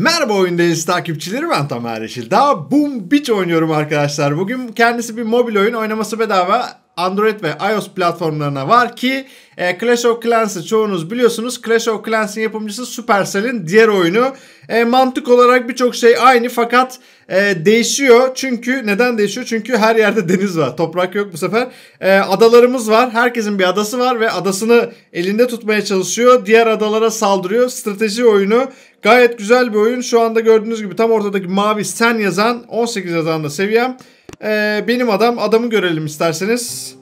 Merhaba oyundayız takipçileri ben Tamer Yeşil. Daha Boom Beach oynuyorum arkadaşlar. Bugün kendisi bir mobil oyun oynaması bedava. Android ve iOS platformlarına var ki e, Clash of Clans'ı çoğunuz biliyorsunuz. Clash of Clans'ın yapımcısı Supercell'in diğer oyunu. E, mantık olarak birçok şey aynı fakat e, değişiyor. Çünkü neden değişiyor? Çünkü her yerde deniz var. Toprak yok bu sefer. E, adalarımız var. Herkesin bir adası var ve adasını elinde tutmaya çalışıyor. Diğer adalara saldırıyor. Strateji oyunu. Gayet güzel bir oyun. Şu anda gördüğünüz gibi tam ortadaki mavi sen yazan 18 yazan da seviyem. Ee, benim adam. Adamı görelim isterseniz.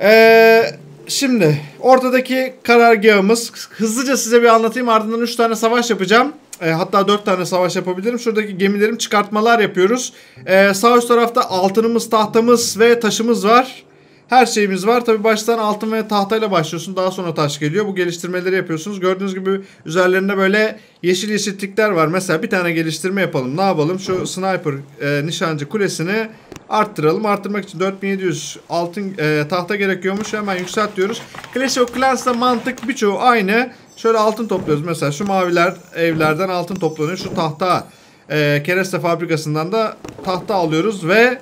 Ee, şimdi ortadaki karargahımız. Hızlıca size bir anlatayım. Ardından 3 tane savaş yapacağım. E, hatta 4 tane savaş yapabilirim. Şuradaki gemilerim çıkartmalar yapıyoruz. E, sağ üst tarafta altınımız, tahtamız ve taşımız var. Her şeyimiz var. Tabi baştan altın ve tahtayla başlıyorsun. Daha sonra taş geliyor. Bu geliştirmeleri yapıyorsunuz. Gördüğünüz gibi üzerlerinde böyle yeşil yeşillikler var. Mesela bir tane geliştirme yapalım. Ne yapalım? Şu sniper e, nişancı kulesini arttıralım. Arttırmak için 4700 altın e, tahta gerekiyormuş. Hemen yükselt diyoruz. Clash of Clans'ta mantık birçoğu aynı. Şöyle altın topluyoruz. Mesela şu maviler evlerden altın toplanıyor. Şu tahta e, kereste fabrikasından da tahta alıyoruz ve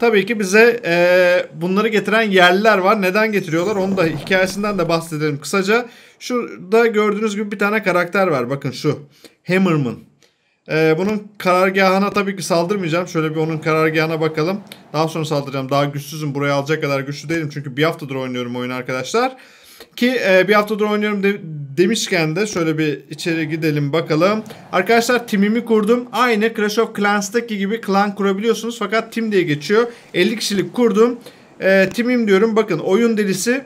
Tabii ki bize e, bunları getiren yerliler var. Neden getiriyorlar onu da hikayesinden de bahsedelim kısaca. Şurada gördüğünüz gibi bir tane karakter var. Bakın şu. Hammerman. E, bunun karargahına tabii ki saldırmayacağım. Şöyle bir onun karargahına bakalım. Daha sonra saldıracağım. Daha güçsüzüm. Buraya alacak kadar güçlü değilim. Çünkü bir haftadır oynuyorum oyunu arkadaşlar. Ki e, bir haftadır oynuyorum de, demişken de şöyle bir içeri gidelim bakalım. Arkadaşlar timimi kurdum. Aynı Clash of Clans'taki gibi klan kurabiliyorsunuz. Fakat tim diye geçiyor. 50 kişilik kurdum. E, timim diyorum. Bakın oyun delisi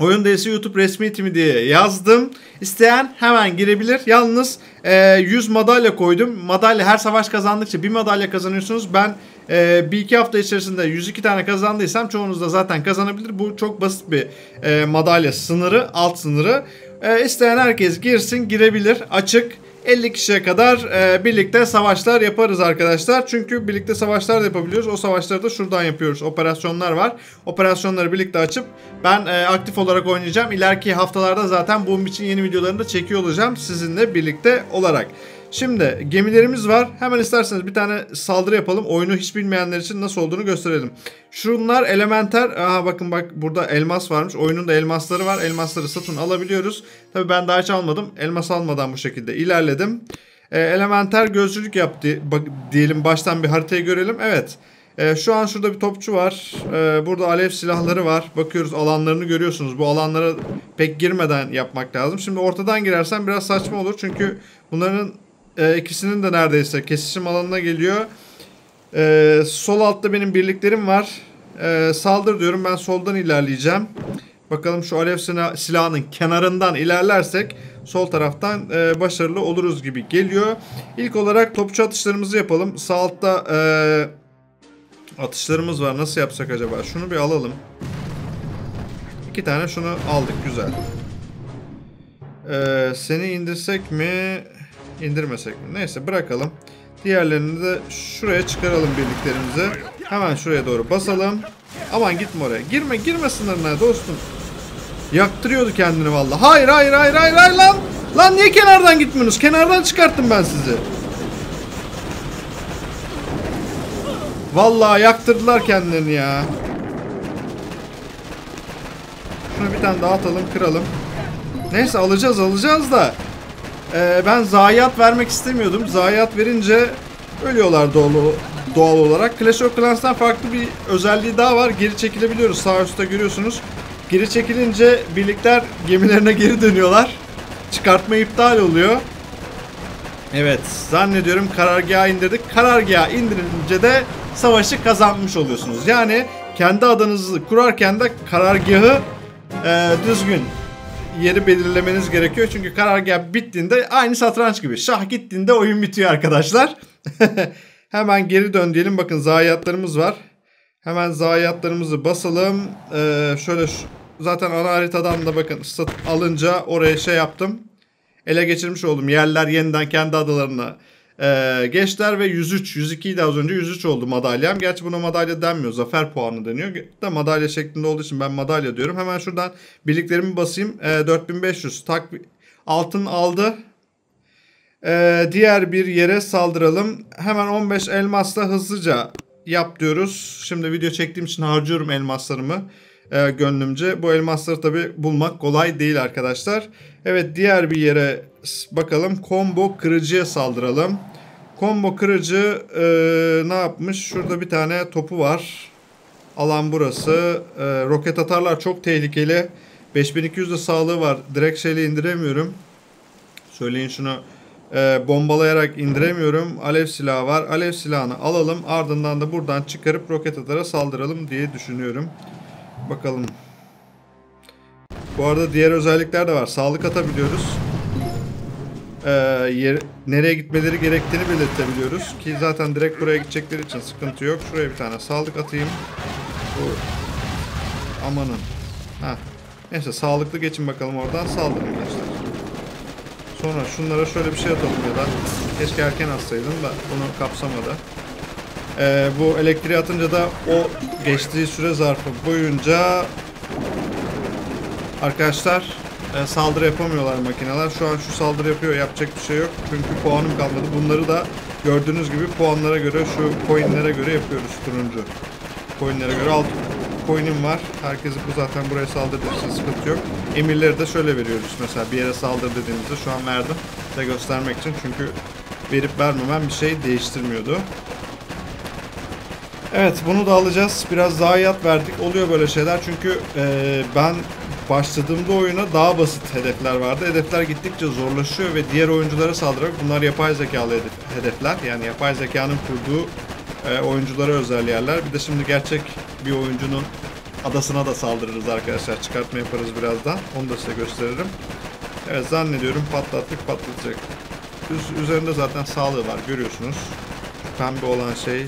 Oyun delisi YouTube resmi timi diye yazdım. İsteyen hemen girebilir. Yalnız e, 100 madalya koydum. Madalya her savaş kazandıkça bir madalya kazanıyorsunuz. Ben e, bir iki hafta içerisinde 102 tane kazandıysam çoğunuz da zaten kazanabilir. Bu çok basit bir e, madalya sınırı, alt sınırı. E, isteyen herkes girsin, girebilir. Açık. 50 kişiye kadar e, birlikte savaşlar yaparız arkadaşlar. Çünkü birlikte savaşlar da yapabiliyoruz. O savaşları da şuradan yapıyoruz. Operasyonlar var. Operasyonları birlikte açıp ben e, aktif olarak oynayacağım. İleriki haftalarda zaten bunun için yeni videolarını da çekiyor olacağım sizinle birlikte olarak. Şimdi gemilerimiz var. Hemen isterseniz bir tane saldırı yapalım. Oyunu hiç bilmeyenler için nasıl olduğunu gösterelim. Şunlar elementer. Aha bakın bak burada elmas varmış. Oyunun da elmasları var. Elmasları satın alabiliyoruz. Tabi ben daha hiç almadım. Elmas almadan bu şekilde ilerledim. E, elementer gözcülük yaptı. Bak, diyelim baştan bir haritayı görelim. Evet. E, şu an şurada bir topçu var. E, burada alev silahları var. Bakıyoruz alanlarını görüyorsunuz. Bu alanlara pek girmeden yapmak lazım. Şimdi ortadan girersen biraz saçma olur. Çünkü bunların e, ikisinin de neredeyse kesişim alanına geliyor. E, sol altta benim birliklerim var. E, saldır diyorum ben soldan ilerleyeceğim. Bakalım şu alev silahının kenarından ilerlersek sol taraftan e, başarılı oluruz gibi geliyor. İlk olarak topçu atışlarımızı yapalım. Sağ altta e, atışlarımız var. Nasıl yapsak acaba? Şunu bir alalım. İki tane şunu aldık. Güzel. Ee, seni indirsek mi? İndirmesek mi? Neyse bırakalım. Diğerlerini de şuraya çıkaralım birliklerimizi. Hemen şuraya doğru basalım. Aman gitme oraya. Girme girme sınırına dostum. Yaktırıyordu kendini valla. Hayır hayır hayır hayır hayır lan. Lan niye kenardan gitmiyorsunuz? Kenardan çıkarttım ben sizi. Vallahi yaktırdılar kendilerini ya. Şunu bir tane daha atalım kıralım. Neyse alacağız alacağız da. Ee, ben zayiat vermek istemiyordum. Zayiat verince ölüyorlar doğal, doğal olarak. Clash of Clans'tan farklı bir özelliği daha var. Geri çekilebiliyoruz. Sağ üstte görüyorsunuz. Geri çekilince birlikler gemilerine geri dönüyorlar. Çıkartma iptal oluyor. Evet zannediyorum karargaha indirdik. Karargaha indirince de savaşı kazanmış oluyorsunuz. Yani kendi adanızı kurarken de karargahı e, düzgün yeri belirlemeniz gerekiyor. Çünkü karargah bittiğinde aynı satranç gibi. Şah gittiğinde oyun bitiyor arkadaşlar. Hemen geri dön diyelim. Bakın zayiatlarımız var. Hemen zayiatlarımızı basalım. Ee, şöyle şu, zaten ana haritadan da bakın alınca oraya şey yaptım. Ele geçirmiş oldum. Yerler yeniden kendi adalarına ee, geçler ve 103, 102 idi az önce 103 oldu madalyam. Gerçi buna madalya denmiyor. Zafer puanı deniyor. Da madalya şeklinde olduğu için ben madalya diyorum. Hemen şuradan birliklerimi basayım. Ee, 4500 tak altın aldı. Ee, diğer bir yere saldıralım. Hemen 15 elmasla hızlıca yap diyoruz. Şimdi video çektiğim için harcıyorum elmaslarımı e, gönlümce. Bu elmasları tabi bulmak kolay değil arkadaşlar. Evet diğer bir yere bakalım. Combo kırıcıya saldıralım. Combo kırıcı e, ne yapmış? Şurada bir tane topu var. Alan burası. E, roket atarlar çok tehlikeli. 5200 de sağlığı var. Direkt şeyle indiremiyorum. Söyleyin şunu. E, bombalayarak indiremiyorum. Alev silahı var. Alev silahını alalım. Ardından da buradan çıkarıp roket atara saldıralım diye düşünüyorum. Bakalım. Bu arada diğer özellikler de var. Sağlık atabiliyoruz. Ee, yer, nereye gitmeleri gerektiğini belirtebiliyoruz. Ki zaten direkt buraya gidecekleri için sıkıntı yok. Şuraya bir tane sağlık atayım. Bu amanın. Ha. Neyse sağlıklı geçin bakalım oradan saldırın gençler. Sonra şunlara şöyle bir şey atalım ya da keşke erken atsaydım da bunu kapsamadı. Ee, bu elektriği atınca da o geçtiği süre zarfı boyunca arkadaşlar e, saldırı yapamıyorlar makineler. Şu an şu saldırı yapıyor yapacak bir şey yok. Çünkü puanım kalmadı. Bunları da gördüğünüz gibi puanlara göre şu coinlere göre yapıyoruz turuncu. Coinlere göre alt coin'im var. Herkesi bu zaten buraya saldırdığı için sıkıntı yok. Emirleri de şöyle veriyoruz. Mesela bir yere saldır dediğimizde şu an verdim. Size göstermek için. Çünkü verip vermemem bir şey değiştirmiyordu. Evet bunu da alacağız. Biraz zayiat verdik. Oluyor böyle şeyler çünkü e, ben başladığımda oyuna daha basit hedefler vardı. Hedefler gittikçe zorlaşıyor ve diğer oyunculara saldırarak bunlar yapay zekalı hedefler. Yani yapay zekanın kurduğu e, oyunculara özel yerler. Bir de şimdi gerçek bir oyuncunun adasına da saldırırız arkadaşlar. Çıkartma yaparız birazdan. Onu da size gösteririm. Evet zannediyorum patlattık patlatacak. Üz üzerinde zaten sağlığı var görüyorsunuz. Pembe olan şey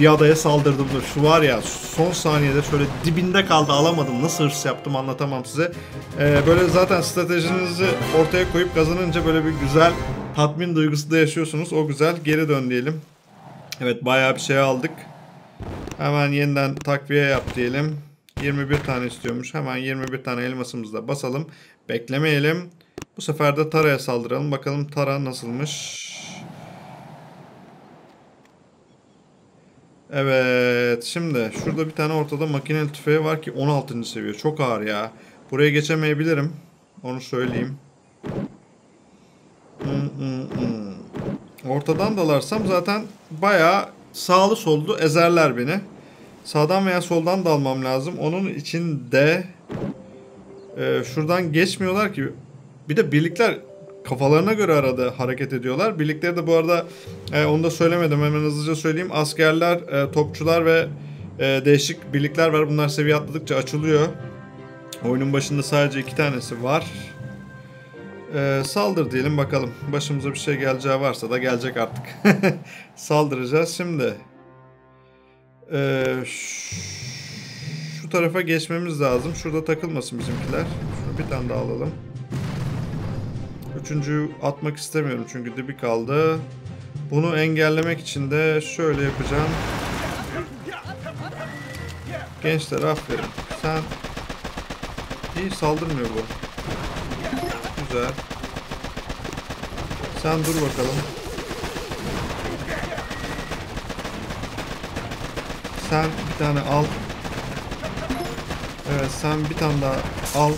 bir adaya saldırdım da şu var ya son saniyede şöyle dibinde kaldı alamadım. Nasıl hırs yaptım anlatamam size. Ee, böyle zaten stratejinizi ortaya koyup kazanınca böyle bir güzel tatmin duygusu da yaşıyorsunuz. O güzel. Geri dön diyelim. Evet bayağı bir şey aldık. Hemen yeniden takviye yap diyelim. 21 tane istiyormuş. Hemen 21 tane elmasımızı da basalım. Beklemeyelim. Bu sefer de Tara'ya saldıralım. Bakalım Tara nasılmış. Evet şimdi şurada bir tane ortada makineli tüfeği var ki 16. seviye. Çok ağır ya. Buraya geçemeyebilirim. Onu söyleyeyim. Hmm, hmm, hmm. Ortadan dalarsam zaten bayağı sağlı soldu ezerler beni. Sağdan veya soldan dalmam lazım. Onun için de e, şuradan geçmiyorlar ki. Bir de birlikler kafalarına göre arada hareket ediyorlar. Birlikleri de bu arada e, onu da söylemedim hemen hızlıca söyleyeyim. Askerler, e, topçular ve e, değişik birlikler var. Bunlar seviye atladıkça açılıyor. Oyunun başında sadece iki tanesi var. E, saldır diyelim bakalım. Başımıza bir şey geleceği varsa da gelecek artık. Saldıracağız şimdi. E, şu tarafa geçmemiz lazım. Şurada takılmasın bizimkiler. Şunu bir tane daha alalım. Üçüncüyü atmak istemiyorum çünkü dibi kaldı. Bunu engellemek için de şöyle yapacağım. Gençler aferin. Sen iyi saldırmıyor bu. Güzel. Sen dur bakalım. Sen bir tane al. Evet sen bir tane daha al.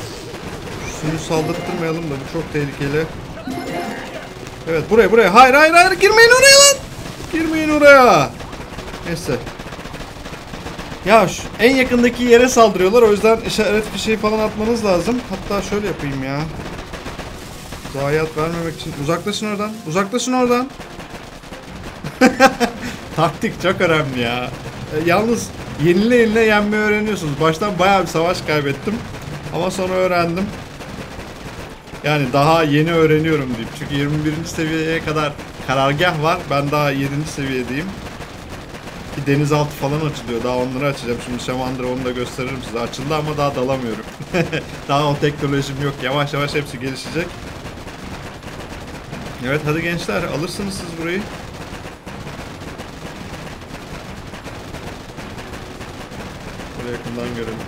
Suyu saldırttırmayalım da bu çok tehlikeli. Evet buraya buraya. Hayır hayır hayır girmeyin oraya lan. Girmeyin oraya. Neyse. Ya şu en yakındaki yere saldırıyorlar. O yüzden işaret bir şey falan atmanız lazım. Hatta şöyle yapayım ya. Zayiat vermemek için. Uzaklaşın oradan. Uzaklaşın oradan. Taktik çok önemli ya. E, yalnız yenile yenile yenmeyi öğreniyorsunuz. Baştan bayağı bir savaş kaybettim. Ama sonra öğrendim. Yani daha yeni öğreniyorum diyeyim. Çünkü 21. seviyeye kadar karargah var. Ben daha 7. seviyedeyim. Bir denizaltı falan açılıyor. Daha onları açacağım. Şimdi Şamandıra onu da gösteririm size. Açıldı ama daha dalamıyorum. daha o teknolojim yok. Yavaş yavaş hepsi gelişecek. Evet hadi gençler alırsınız siz burayı. Buraya yakından görelim.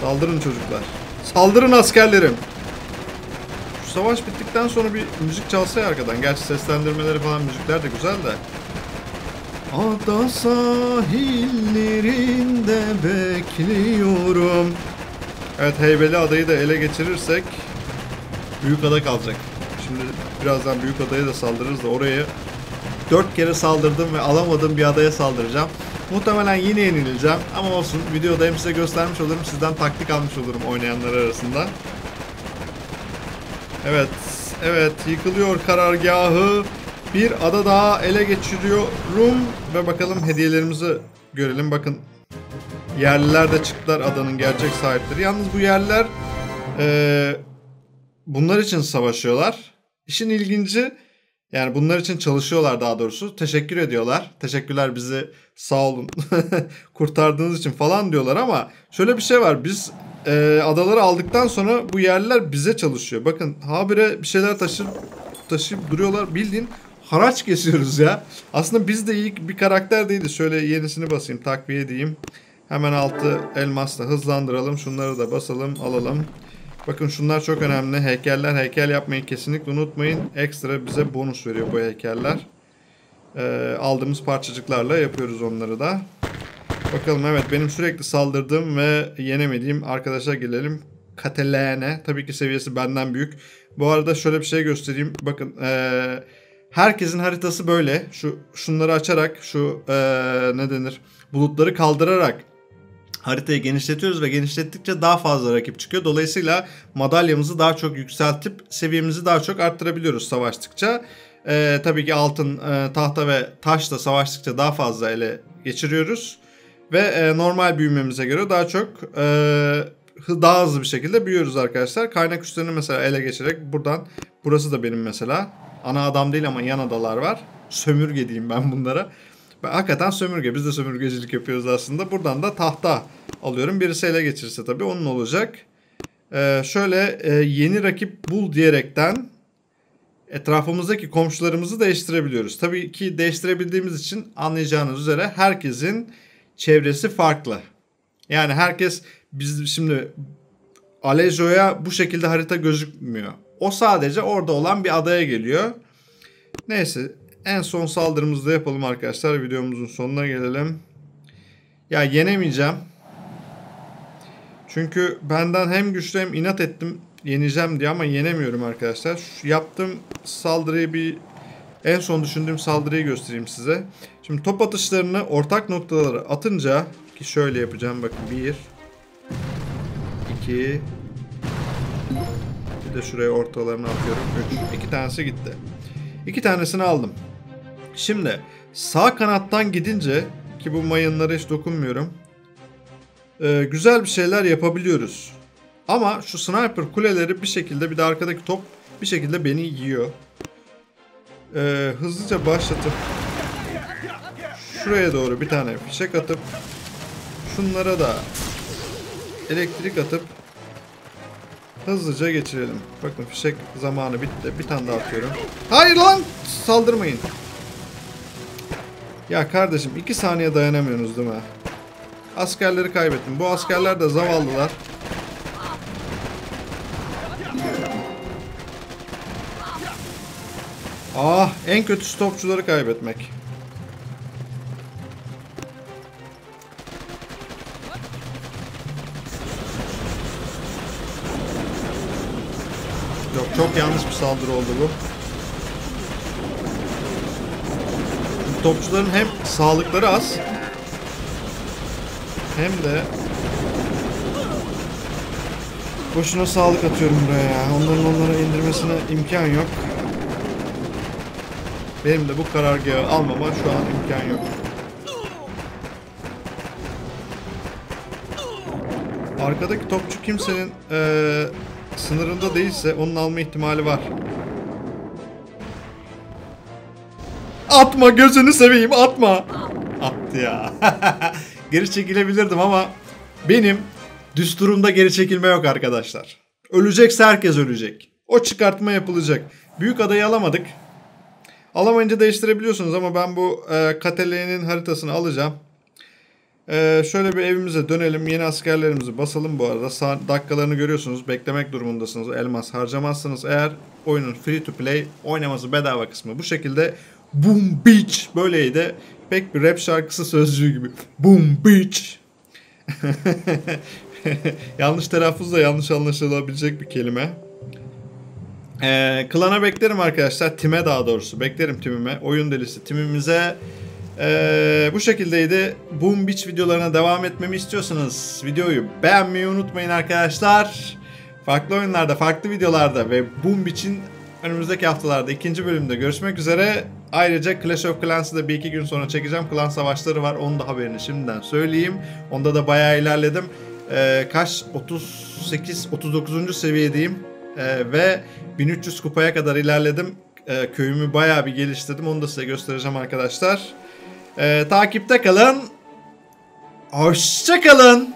Saldırın çocuklar. Saldırın askerlerim. Savaş bittikten sonra bir müzik çalsa ya arkadan. Gerçi seslendirmeleri falan müzikler de güzel de. Ada sahillerinde bekliyorum. Evet Heybeli adayı da ele geçirirsek büyük ada kalacak. Şimdi birazdan büyük adaya da saldırırız da orayı dört kere saldırdım ve alamadığım bir adaya saldıracağım. Muhtemelen yine yenileceğim ama olsun videoda hem size göstermiş olurum sizden taktik almış olurum oynayanlar arasında. Evet, evet yıkılıyor karargahı. Bir ada daha ele geçiriyorum ve bakalım hediyelerimizi görelim. Bakın yerliler de çıktılar adanın gerçek sahipleri. Yalnız bu yerliler e, bunlar için savaşıyorlar. İşin ilginci yani bunlar için çalışıyorlar daha doğrusu. Teşekkür ediyorlar. Teşekkürler bizi sağ olun kurtardığınız için falan diyorlar ama şöyle bir şey var. Biz e, adaları aldıktan sonra bu yerliler bize çalışıyor. Bakın habire bir şeyler taşır taşıyıp duruyorlar. Bildiğin haraç kesiyoruz ya. Aslında biz de iyi bir karakter değiliz. Şöyle yenisini basayım takviye edeyim. Hemen altı elmasla hızlandıralım. Şunları da basalım alalım. Bakın şunlar çok önemli. Heykeller heykel yapmayı kesinlikle unutmayın. Ekstra bize bonus veriyor bu heykeller. Ee, aldığımız parçacıklarla yapıyoruz onları da. Bakalım evet benim sürekli saldırdığım ve yenemediğim arkadaşa gelelim. Katelene. Tabii ki seviyesi benden büyük. Bu arada şöyle bir şey göstereyim. Bakın ee, herkesin haritası böyle. Şu Şunları açarak şu ee, ne denir bulutları kaldırarak haritayı genişletiyoruz ve genişlettikçe daha fazla rakip çıkıyor. Dolayısıyla madalyamızı daha çok yükseltip seviyemizi daha çok arttırabiliyoruz savaştıkça. Ee, tabii ki altın, e, tahta ve taşla savaştıkça daha fazla ele geçiriyoruz. Ve e, normal büyümemize göre daha çok e, daha hızlı bir şekilde büyüyoruz arkadaşlar. Kaynak üstlerini mesela ele geçirerek buradan burası da benim mesela. Ana adam değil ama yan adalar var. Sömürge diyeyim ben bunlara. Hakikaten sömürge. Biz de sömürgecilik yapıyoruz aslında. Buradan da tahta alıyorum. Birisi ele geçirirse tabii onun olacak. Ee, şöyle e, yeni rakip bul diyerekten etrafımızdaki komşularımızı değiştirebiliyoruz. Tabii ki değiştirebildiğimiz için anlayacağınız üzere herkesin çevresi farklı. Yani herkes biz şimdi Alejo'ya bu şekilde harita gözükmüyor. O sadece orada olan bir adaya geliyor. Neyse en son saldırımızı da yapalım arkadaşlar. Videomuzun sonuna gelelim. Ya yenemeyeceğim. Çünkü benden hem güçlü hem inat ettim yeneceğim diye ama yenemiyorum arkadaşlar. Şu yaptığım saldırıyı bir en son düşündüğüm saldırıyı göstereyim size. Şimdi top atışlarını ortak noktalara atınca ki şöyle yapacağım bakın 1 2 bir de şuraya ortalarını atıyorum 3 iki tanesi gitti. İki tanesini aldım. Şimdi sağ kanattan gidince ki bu mayınlara hiç dokunmuyorum. E, güzel bir şeyler yapabiliyoruz. Ama şu sniper kuleleri bir şekilde bir de arkadaki top bir şekilde beni yiyor. E, hızlıca başlatıp şuraya doğru bir tane fişek atıp şunlara da elektrik atıp hızlıca geçirelim. Bakın fişek zamanı bitti. Bir tane daha atıyorum. Hayır lan! Saldırmayın. Ya kardeşim 2 saniye dayanamıyorsunuz değil mi? Askerleri kaybettim. Bu askerler de zavallılar. Ah en kötü stopçuları kaybetmek. Çok yanlış bir saldırı oldu bu. topçuların hem sağlıkları az hem de boşuna sağlık atıyorum buraya ya. Onların onlara indirmesine imkan yok. Benim de bu karargahı almama şu an imkan yok. Arkadaki topçu kimsenin ee, sınırında değilse onun alma ihtimali var. Atma gözünü seveyim atma. Attı ya. geri çekilebilirdim ama benim düsturumda geri çekilme yok arkadaşlar. Ölecekse herkes ölecek. O çıkartma yapılacak. Büyük adayı alamadık. Alamayınca değiştirebiliyorsunuz ama ben bu e, Katale'nin haritasını alacağım. Ee, şöyle bir evimize dönelim. Yeni askerlerimizi basalım bu arada. Sa- dakikalarını görüyorsunuz. Beklemek durumundasınız. Elmas harcamazsınız. Eğer oyunun free to play oynaması bedava kısmı bu şekilde Boom Beach böyleydi. Pek bir rap şarkısı sözcüğü gibi. Boom Beach. yanlış telaffuz da yanlış anlaşılabilecek bir kelime. Ee, klana beklerim arkadaşlar. Time daha doğrusu. Beklerim timime. Oyun delisi timimize. Ee, bu şekildeydi. Boom Beach videolarına devam etmemi istiyorsanız videoyu beğenmeyi unutmayın arkadaşlar. Farklı oyunlarda, farklı videolarda ve Boom Beach'in önümüzdeki haftalarda ikinci bölümde görüşmek üzere. Ayrıca Clash of Clans'ı da bir iki gün sonra çekeceğim. Klan savaşları var. Onun da haberini şimdiden söyleyeyim. Onda da bayağı ilerledim. Ee, kaç? 38, 39. seviyedeyim. Ee, ve 1300 kupaya kadar ilerledim. Ee, köyümü bayağı bir geliştirdim. Onu da size göstereceğim arkadaşlar. Ee, takipte kalın. Hoşçakalın.